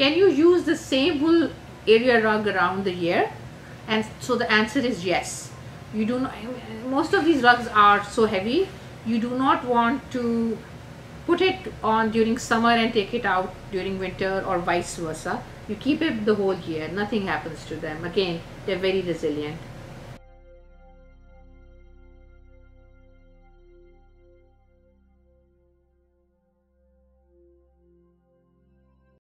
can you use the same wool area rug around the year and so the answer is yes. You do not most of these rugs are so heavy you do not want to put it on during summer and take it out during winter or vice versa. You keep it the whole year nothing happens to them. Again they're very resilient.